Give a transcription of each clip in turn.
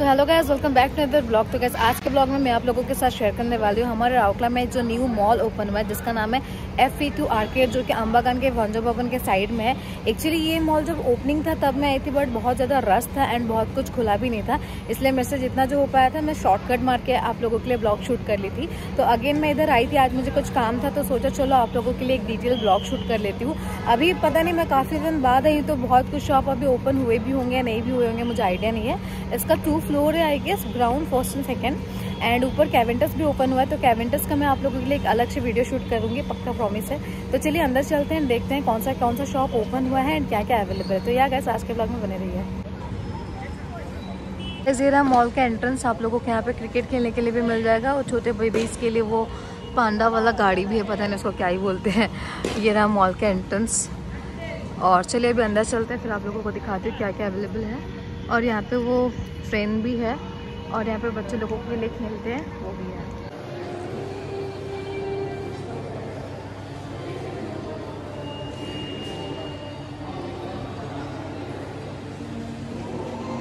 So hello guys welcome back to other blog तो guys आज के ब्लॉग में मैं आप लोगों के साथ शेयर करने वाली हूँ हमारे राउकला में जो न्यू मॉल ओपन हुआ है, जिसका नाम है एफ़ ई टू आर्केड जो कि अम्बागान के वंजो भवन के साइड में है। एक्चुअली ये मॉल जब ओपनिंग था, तब मैं आई थी बट बहुत ज़्यादा रस था एंड बहुत कुछ खुला भी नहीं था। इसलिए मेरे से जितना जो हो पाया था, मैं शॉर्टकट मार के आप लोगों के लिए ब्लॉग शूट कर ली थी। तो अगेन मैं इधर आई थी, आज मुझे कुछ काम था तो सोचा चलो आप लोगों के लिए एक डिटेल ब्लॉग शूट कर लेती हूँ। अभी पता नहीं, मैं काफ़ी दिन बाद आई तो बहुत कुछ शॉप अभी ओपन हुए भी होंगे या नहीं भी हुए होंगे, मुझे आइडिया नहीं है। इसका टू फ्लोर है I guess ground first and second and ऊपर कैवेंटस भी ओपन हुआ है तो कैवेंटस का मैं आप लोगों के लिए एक अलग से वीडियो शूट करूँगी, पक्का प्रॉमिस है। तो चलिए अंदर चलते हैं, देखते हैं कौन सा कौन सा शॉप ओपन हुआ है एंड क्या क्या अवेलेबल है। तो यार गैस आज के ब्लॉग में बने रही है जीरा मॉल का एंट्रेंस आप लोगों को यहाँ पे क्रिकेट खेलने के लिए भी मिल जाएगा और छोटे बेबीज के लिए वो पांडा वाला गाड़ी भी है, पता नहीं उसको क्या ही बोलते हैं। ये रहा मॉल का एंट्रेंस और चलिए अभी अंदर चलते हैं, फिर आप लोगों को दिखाते हैं क्या क्या अवेलेबल है। और यहाँ पे वो फ्रेंड भी है और यहाँ पे बच्चे लोगों के लिए खेलते हैं, वो भी है।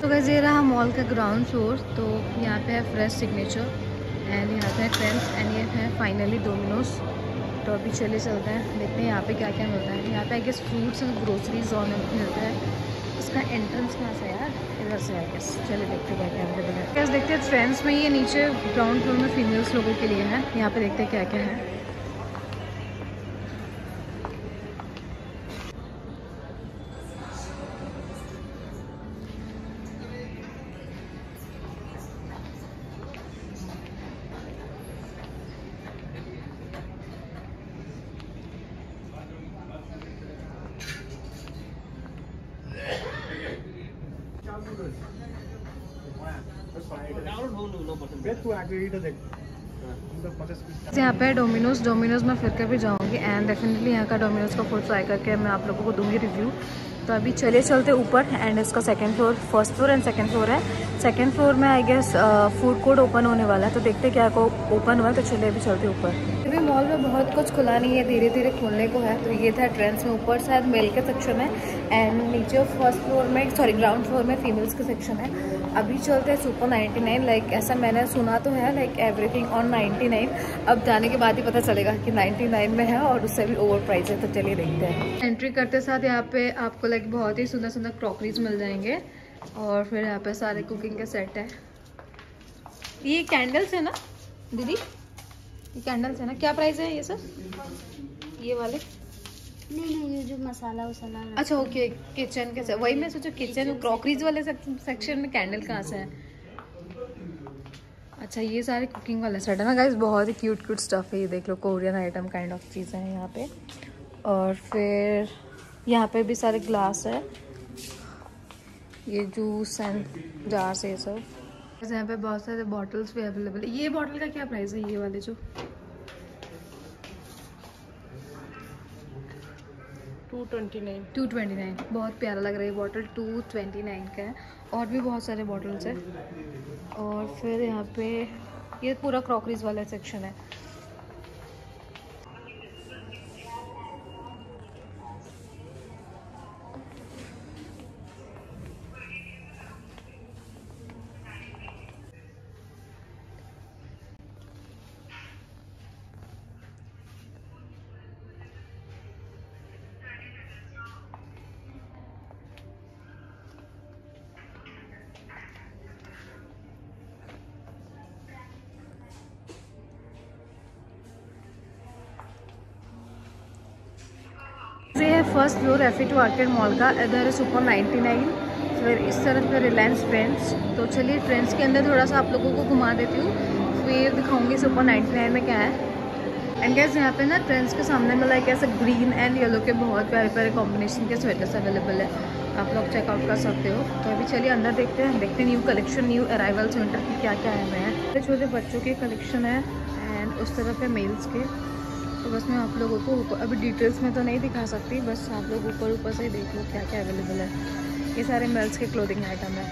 तो वैसे ये रहा मॉल का ग्राउंड फ्लोर तो यहाँ पे है फ्रेश सिग्नेचर एंड यहाँ पे है ट्रेंड्स एंड ये है फाइनली डोमिनोज तो अभी चले चलते हैं, देखते हैं यहाँ पे क्या क्या मिलता है। यहाँ पे I guess fruits and groceries और मिलता है। इसका एंट्रेंस कहाँ से यार? इधर से आई गेस चले देखते क्या क्या अवेलेबल है। कैसे देखते हैं ट्रेंड्स में ये नीचे ग्राउंड फ्लोर में फीमेल्स लोगों के लिए है। यहाँ पे देखते हैं क्या क्या है। यहाँ पे डोमिनोज डोमिनोज में फिर के भी जाऊँगी एंड डेफिनेटली यहाँ का डोमिनोज का फ़ूड ट्राई करके मैं आप लोगों को दूँगी रिव्यू तो अभी चले चलते ऊपर एंड इसका second floor first floor and second floor है। सेकंड फ्लोर में I guess food court open होने वाला है तो देखते क्या को ओपन हुआ है तो चले अभी चलते ऊपर। मॉल में बहुत कुछ खुला नहीं है धीरे धीरे खोलने को है। तो ये था ट्रेंड्स में ऊपर, शायद मेल के सेक्शन है एंड नीचे फ़र्स्ट फ्लोर में सॉरी ग्राउंड फ्लोर में फीमेल्स के सेक्शन है अभी चलते हैं सुपर 99 लाइक ऐसा मैंने सुना तो है लाइक एवरीथिंग ऑन 99 अब जाने के बाद ही पता चलेगा कि 99 में है और उससे भी ओवर प्राइस है तो चलिए देखते हैं। एंट्री करते साथ यहाँ पे आपको लाइक बहुत ही सुंदर सुंदर क्रॉकरीज मिल जाएँगे। और फिर यहाँ पे सारे कुकिंग के सेट है। ये कैंडल्स है ना, दीदी? ये कैंडल्स है ना? क्या प्राइस है ये सर ये वाले? नहीं नहीं ये जो मसाला वसाला अच्छा ओके किचन के वही मैं सोचा किचन क्रॉकरीज वाले सेक्शन में कैंडल कहाँ से है? अच्छा ये सारे कुकिंग वाले सेट है ना गाइस बहुत ही क्यूट क्यूट स्टफ़ है ये देख लो कोरियन आइटम काइंड ऑफ़ चीज़ें हैं यहाँ पे। और फिर यहाँ पे भी सारे ग्लास है। ये जूस एंड जार से ये सब। यहाँ पे बहुत सारे बॉटल्स भी अवेलेबल है। ये बॉटल का क्या प्राइस है ये वाले जो? Two twenty nine two twenty nine बहुत प्यारा लग रहा है ये बॉटल टू ट्वेंटी नाइन का है। और भी बहुत सारे बॉटल्स हैं। और फिर यहाँ पे ये पूरा क्रॉकरीज वाला सेक्शन है। First floor F two arcade mall का, इधर है सुपर 99 फिर इस तरफ़ पे रिलायंस ट्रेंड्स तो चलिए ट्रेंड्स के अंदर थोड़ा सा आप लोगों को घुमा देती हूँ। फिर दिखाऊँगी सुपर 99 में क्या है। एंड गैस यहाँ पे ना ट्रेंड्स के सामने में लाइक ऐसे ग्रीन एंड येलो के बहुत प्यारे प्यारे कॉम्बिनेशन के स्वेटर्स अवेलेबल है। आप लोग चेकआउट कर सकते हो। तो अभी चलिए अंदर देखते हैं। देखते हैं new collection new arrivals winter की क्या क्या है। मैं छोटे बच्चों के कलेक्शन है। एंड उस तरफ़ है मेल्स के। तो बस मैं आप लोगों को अभी डिटेल्स में तो नहीं दिखा सकती, बस आप लोग ऊपर ऊपर से ही देख लो क्या क्या अवेलेबल है। ये सारे मेल्स के क्लोथिंग आइटम है।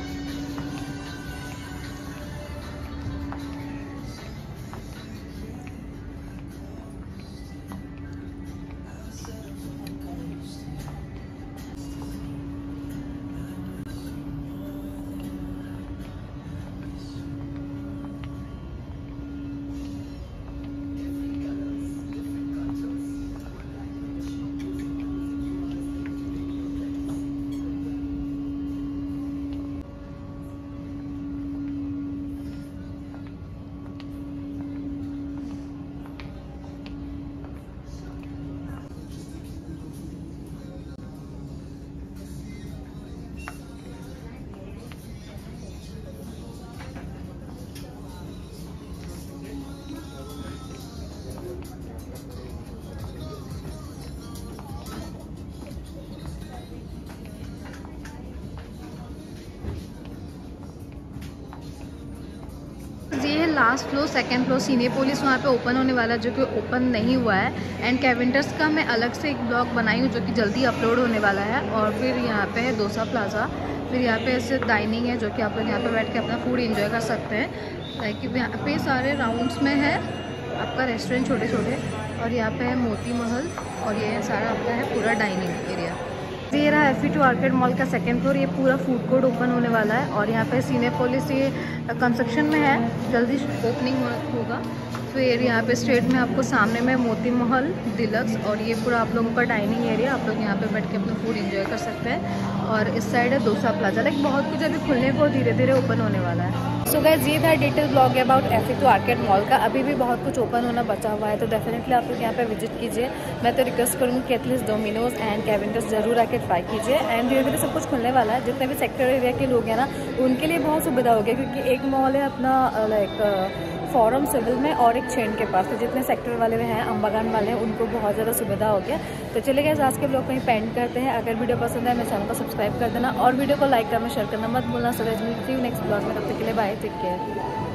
Last floor second floor Cinepolis वहाँ पे ओपन होने वाला जो कि ओपन नहीं हुआ है। एंड कैविंटर्स का मैं अलग से एक ब्लॉग बनाई हूँ जो कि जल्दी अपलोड होने वाला है। और फिर यहाँ पे है डोसा प्लाज़ा फिर यहाँ पे ऐसे डाइनिंग है जो कि आप लोग यहाँ पे बैठ के अपना फ़ूड इंजॉय कर सकते हैं। लाइक यहाँ पे सारे राउंड्स में है आपका रेस्टोरेंट छोटे छोटे और यहाँ पे है मोती महल। और ये सारा आपका है पूरा डाइनिंग एरिया ये रहा एफ़ टू आर्केड मॉल का सेकेंड फ्लोर ये पूरा फ़ूड कोर्ट ओपन होने वाला है और यहाँ पे सीनेपोलिस ये कंस्ट्रक्शन में है। जल्दी ओपनिंग होगा। फिर यहाँ पे स्ट्रेट में आपको सामने में मोती महल डिलक्स और ये पूरा आप लोगों का डाइनिंग एरिया आप लोग यहाँ पे बैठ के अपना फ़ूड एंजॉय कर सकते हैं। और इस साइड है दोसा प्लाजा लाइक बहुत कुछ अभी खुलने को धीरे धीरे ओपन होने वाला है। सो गैस ये था detail blog about F two arcade mall का। अभी भी बहुत कुछ ओपन होना बचा हुआ है तो डेफिनेटली आप लोग यहाँ पे विज़िट कीजिए। मैं तो रिक्वेस्ट करूँगी कि एटलीस्ट डोमिनोज एंड कैविंटस ज़रूर आके ट्राई कीजिए। एंड धीरे धीरे सब कुछ खुलने वाला है। जितने भी सेक्टर एरिया के लोग हैं ना, उनके लिए बहुत सुविधा हो गया, क्योंकि एक मॉल है अपना लाइक फॉरम सिविल में और एक चेन के पास तो जितने सेक्टर वाले हैं अम्बागान वाले हैं, उनको बहुत ज़्यादा सुविधा हो गया। तो चले गए आज के ब्लॉग में पेंट करते हैं। अगर वीडियो पसंद है मेरे चैनल को सब्सक्राइब कर देना और वीडियो को लाइक करना शेयर करना मत भूलना। सो मिलती हूँ नेक्स्ट ब्लॉग में, तब तक के लिए बाय टेक केयर